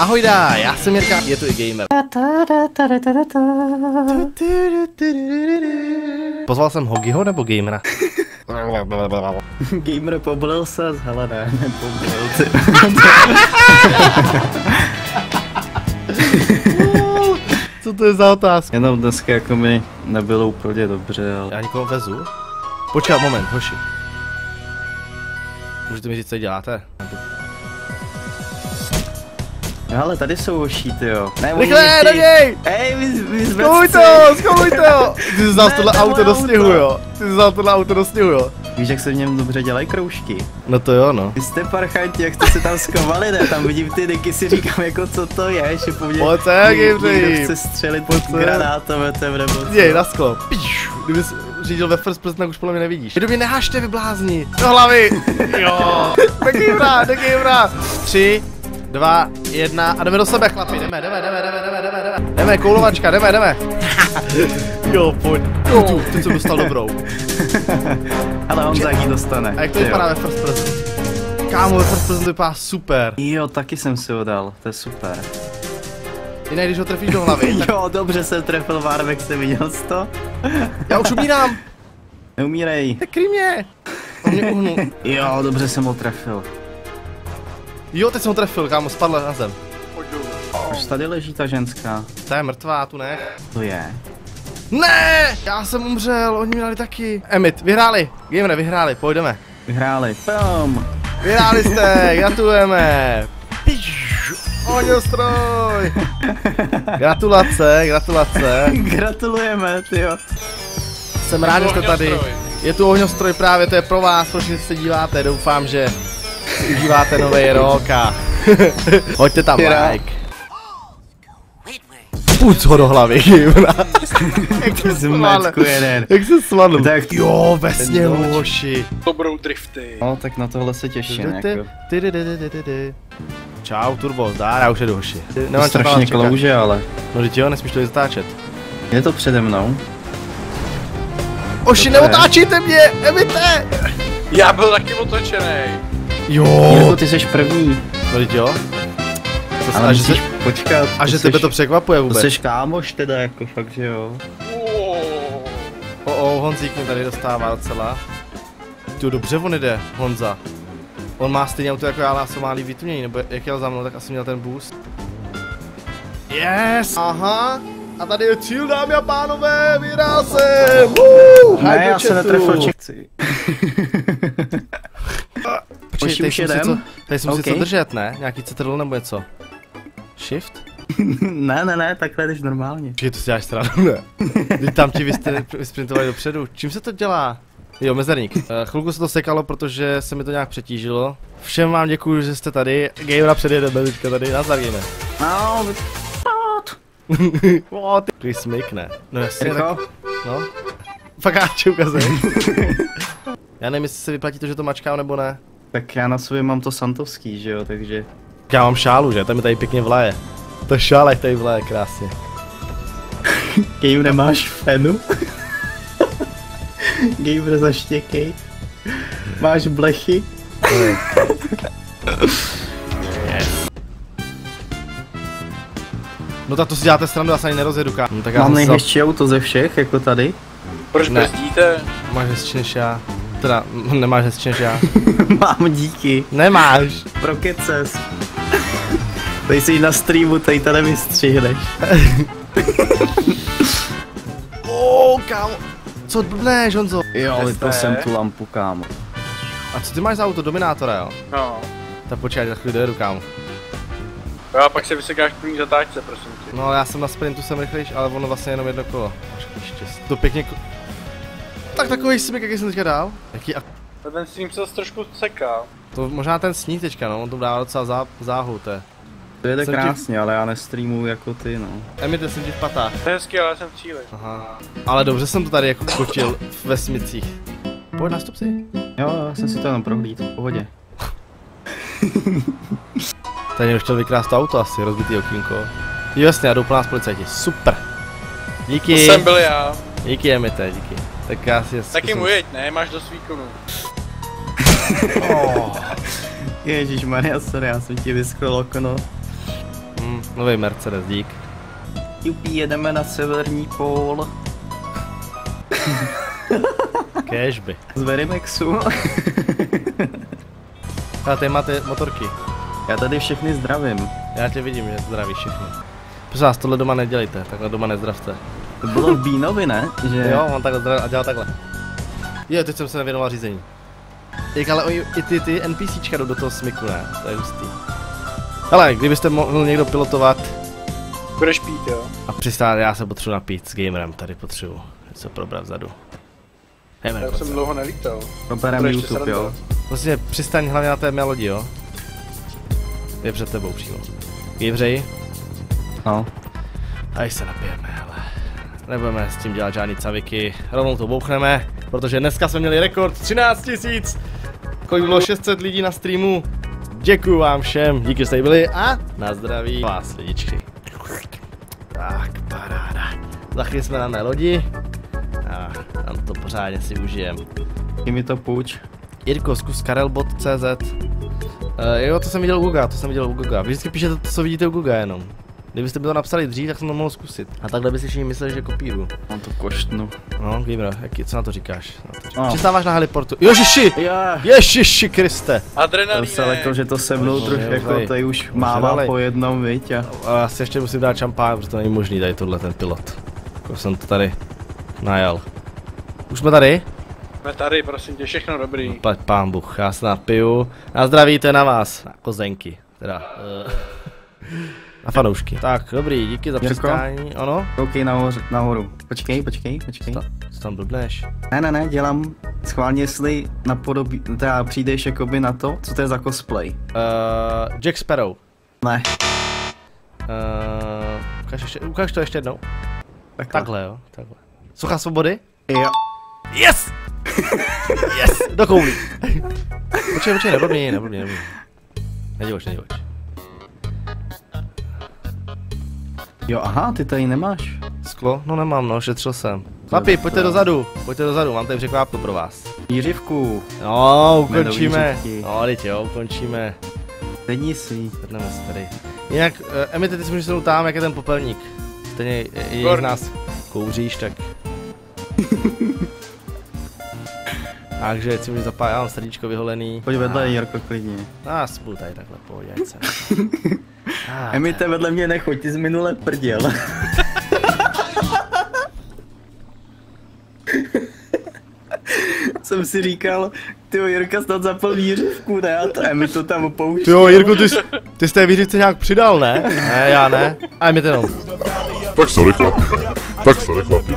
Ahoj dá, já jsem Jirka, je tu i gamer. Pozval jsem Hogiho nebo gamera? Gamer poblil se, hele ne, nepoblil ty. Co to je za otázka? Jenom dneska jako mi nebylo úplně dobře, ale... Já nikoho vezu? Počkat, moment, hoši. Můžete mi říct, co děláte? No, ale tady jsou hoší, ty jo. Ne, Rychle, do něj! Ej, my, my jsme Zkouj to, zkouj to! Ty jsi vzal Ne, tohle auto do sněhu, jo? Ty jsi vzal tohle auto do sněhu, jo? Víš, jak se v něm dobře dělají kroužky? No to jo, no. Vy jste parchanti, jak jste se tam skovali, ne? Tam vidím ty deky, si říkám, jako co to je, že po mně Pojď sem, někdo- Gabriel. někdo chce střelit Pojď sem. granátometem nebo co. Děj, na sklo. Píš, kdyby jsi řídil ve first person, tak už podle mě nevidíš. Vy do mě nehažte, vy blázni. Do hlavy. Jo. Do gamera, do gamera. Tři, dva, jedna a jdeme do sebe, chlapi. Jdeme, jdeme, jdeme, jdeme, jdeme, jdeme, jdeme. Jdeme, koulovačka, jdeme, jdeme. jo, pojď. Jo, tu, teď jsem dostal dobrou. Ale on za ní dostane. A jak to Ty vypadá ve first person? Kámo, ve first person to vypadá super. Jo, taky jsem si ho dal, to je super. Jinak, když ho trefíš do hlavy, tak Jo, dobře jsem trefil Várvek, jsi viděl to? já už umírám. Neumírej. Nekry mě. On mě uhnul. Jo, dobře jsem ho trefil. Jo, teď jsem ho trefil, kámo, spadla na zem. Až tady leží ta ženská. Ta je mrtvá, tu ne. To je. Ne! Já jsem umřel, oni mě dali taky. Emit, vyhráli. Gamer, vyhráli, půjdeme. Vyhráli. Pum. Vyhráli jste, gratulujeme. Ohňostroj. Gratulace, gratulace. Gratulujeme, tyjo. Jsem rád, že jste tady. Je tu ohňostroj právě, to je pro vás, protože se díváte. Doufám, že si užíváte nový rok a hoďte tam Hurá. like. Puc ho do hlavy. Jak se Zmetku jeden. Jak se svalil. Tak- Jo, ve sněhu, hoši. To budou drifty. No, tak na tohle se těším, jako. Čau, Turbo, zdár, já už jedu, hoši. To Nemám strašně klouže, ale. No, teď jo, nesmíš to zatáčet. Je to přede mnou. Oši, neotáčíte mě, emite! Já byl taky otočený. Jo. Jirko, ty jsi první. No, jo. To, Ale a, že, musíš se, počkat. a že seš- tebe to překvapuje To vůbec. seš kámoš teda, jako fakt, že jo. Oh. O, o, Honzík mě tady dostává docela. Tu dobře on jde, Honza. On má stejně auto jako já, ale asi má líp nebo jak jel za mnou, tak asi měl ten boost. Yes! Aha! A tady je cíl, dámy a pánové, vyhrál jsem! Ne, já se netrefil čekci. Počkej, tady jsem si co, tady jsem si OK. co držet, ne? Nějaký CTRL nebo něco? Shift? ne, ne, ne, takhle jdeš normálně. Počkej, to si děláš stranu, ne? Teď tam ti vysprintovali dopředu. Čím se to dělá? Jo, mezerník. Uh, chvilku se to sekalo, protože se mi to nějak přetížilo. Všem vám děkuji, že jste tady. Gamera předjedeme teďka tady. Nazdar, gamer. No, O, ty Chris smykne. No jasně, tak, no. Fakáče ukazuje. Já nevím, jestli se vyplatí to, že to mačkám nebo ne. Tak já na sobě mám to santovský, že jo, takže... Já mám šálu, že? Tam mi tady pěkně vlaje. To šálek tady vlaje krásně. Game nemáš fenu? Gamer zaštěkej. Máš blechy? No tak to si děláte srandu, já se ani nerozjedu. No, tak já Mám nejhezčí auto ze všech, jako tady. Proč Ne. brzdíte? Máš hezčí než já. Teda, m- nemáš hezčí než já. mám díky. Nemáš. Pro keces. Tady jsi na streamu, tady to nevystřihneš. Oh, kámo. Co blbneš, Honzo? Jo, vypl jsem tu lampu, kámo. A co ty máš za auto? Dominátora, jo? No. Tak počkej, za chvíli dojedu, kámo. Jo, a pak se vysekáš první zatáčce, prosím tě. No, já jsem na sprintu, jsem rychlejší, ale ono vlastně jenom jedno kolo. Štěst. To pěkně... Tak takový smyk, jaký jsem teďka dal. Jaký a... Ten stream se zase trošku seká. To možná ten sníh teďka, no, on to dává docela zá, záhu, to je. To jede Jsem ti- krásně, ale já nestreamuju jako ty, no. Emite, jsem ti v patách. To je hezky, ale já jsem v cíli. Aha. Ale dobře jsem to tady jako kočil ve smicích. Pojď, nastup si. Jo, já jsem si to jenom prohlíd, v pohodě. Tady někdo chtěl vykrást to auto asi, rozbitý okýnko. Jo, jasně, a jdou po nás policajti. Super. To Díky. jsem byl já. Díky, Emite, díky. Tak já si Taky mu jeď, ne? Máš dost výkonu. Oh. Ježíš Maria, sorry, já jsem ti vyschl okno. mám nový Mercedes, dík. Jupi, jedeme na severní pól Cashby. z Verimexu. A tady máte motorky. Já tady všechny zdravím. Já tě vidím, že zdraví všechny. Prosím vás, tohle doma nedělejte, takhle doma nezdravte. To bylo v Bínovi, ne? Že... Jo, on takhle zdra- a dělal takhle. Jo, teď jsem se nevěnoval řízení. Jak ale oni, i ty, ty NPCčka jdou do toho smyku, ne? To je hustý. Hele, kdybyste mohl někdo pilotovat Budeš pít, jo? a přistát, já se potřebuji napít s gamerem, tady potřebuji něco probrat vzadu. Jdeme Já už jsem dlouho nelítal. Proberem Bude ještě YouTube, jo. sranda. Prostě přistaň hlavně na té melodii, jo? Je před tebou přímo. Givřej, No. a se napijeme, ale nebudeme s tím dělat žádný caviky, rovnou to bouchneme, protože dneska jsme měli rekord 13 tisíc. Kolik bylo 600 lidí na streamu? Děkuju vám všem, díky, že jste byli a na zdraví vás lidičky. Tak, paráda. Za chvíli jsme na mé lodi a tam to pořádně si užijem. Ty mi to půjč. Jirko, zkus karelbot.cz uh, Jo, to jsem viděl u Guga, to jsem viděl u Guga. Vy vždycky píšete to, co vidíte u Guga jenom. Kdybyste by to napsali dřív, tak jsem to mohl zkusit. A takhle by si všichni mysleli, že kopíru. Mám to koštnu. No, Gamer, jaký, co na to říkáš? Na to říkáš? No. Přistáváš na heliportu. Ježiši! Já. Ježiši Kriste! Jsem Adrenalín. se lekl, že to se mnou trošku jako tady. už mává po jednom, viď? A A já si ještě musím dát šampán, protože to není možný tady tohle ten pilot. Jako jsem to tady najel. Už jsme tady? Jsme tady, prosím tě, všechno dobrý. Pať pán Bůh, já se napiju. Na zdraví, to je na vás. Na kozenky. Teda. Uh, na fanoušky. Tak, dobrý, díky za přistání. Ano? koukej nahoře, nahoru. Počkej, počkej, počkej. Co, co tam blbneš? Ne, ne, ne, dělám schválně, jestli napodobí, teda přijdeš jakoby na to, co to je za cosplay. Uh, Jack Sparrow. Ne, Uh, ukáž, ještě, ukáž to ještě jednou. takhle. Takhle, jo, takhle. Sucha svobody? Jo. Yes! yes! Do koulí. počkej, počkej, neblbni, neblbni, neblbni. Nedivoč, nedivoč. Jo, aha, ty tady nemáš. Sklo? No nemám, no, šetřil jsem. Chlapi, pojďte dozadu, pojďte dozadu, mám tady překvápku pro vás. Jířivku, No, ukončíme. No, teď jo, ukončíme. sedni si. Sedneme se tady. Jinak, uh, Emity, ty si můžeš sednout tam, jak je ten popelník. Stejně je, je z nás kouříš, tak... Takže si můžeš zapálit, já mám srdíčko vyholený. Pojď vedle, Jirko, klidně. A spolu tady takhle, pohodě, se. A, Emite vedle mě nechoď, ty jsi minule prděl. Jsem si říkal, ty Jirka snad zapal výřivku, ne? A to Emi to tam opouští. Ty jo, Jirku, ty, jsi- ty jsi té výřivce nějak přidal, ne? Ne, já ne. A my to jenom. Tak sorry chlapi. Tak sorry chlapi.